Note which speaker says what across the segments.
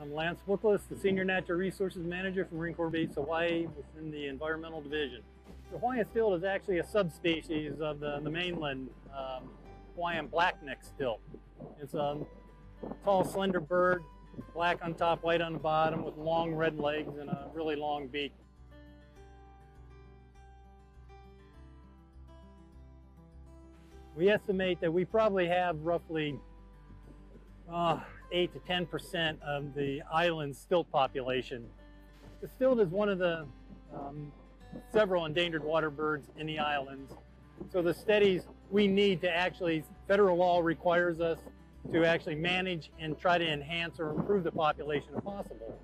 Speaker 1: I'm Lance Bookless, the Senior Natural Resources Manager for Marine Corps Base Hawaii within the Environmental Division. The Hawaiian stilt is actually a subspecies of the, the mainland um, Hawaiian blackneck stilt. It's a tall, slender bird, black on top, white on the bottom, with long red legs and a really long beak. We estimate that we probably have roughly uh, 8 to 10 percent of the island's stilt population. The stilt is one of the um, several endangered water birds in the islands. So the studies we need to actually, federal law requires us to actually manage and try to enhance or improve the population if possible.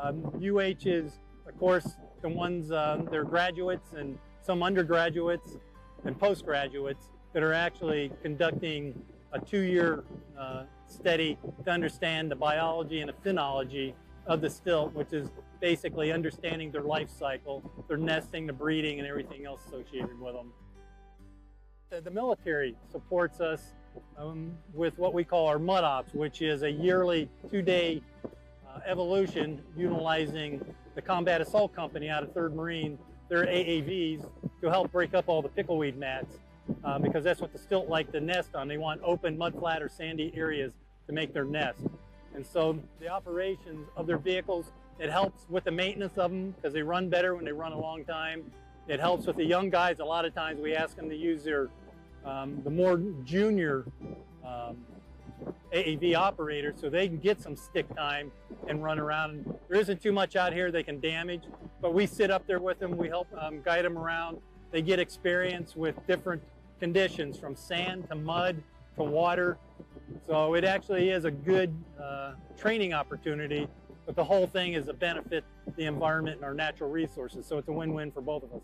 Speaker 1: Um, UH is, of course, the ones, uh, they're graduates and some undergraduates and postgraduates that are actually conducting a two-year uh, study to understand the biology and the phenology of the stilt, which is basically understanding their life cycle, their nesting, the breeding, and everything else associated with them. The, military supports us um, with what we call our mud ops, which is a yearly two-day uh, evolution utilizing the Combat Assault Company out of 3rd Marine, their AAVs, to help break up all the pickleweed mats uh, because that's what the stilt like to nest on. They want open mud flat or sandy areas to make their nest. And so the operations of their vehicles, it helps with the maintenance of them because they run better when they run a long time. It helps with the young guys. A lot of times we ask them to use their, um, the more junior um, AAV operators so they can get some stick time and run around. There isn't too much out here they can damage, but we sit up there with them. We help um, guide them around. They get experience with different conditions from sand to mud to water. So it actually is a good uh, training opportunity, but the whole thing is a benefit the environment and our natural resources. So it's a win-win for both of us.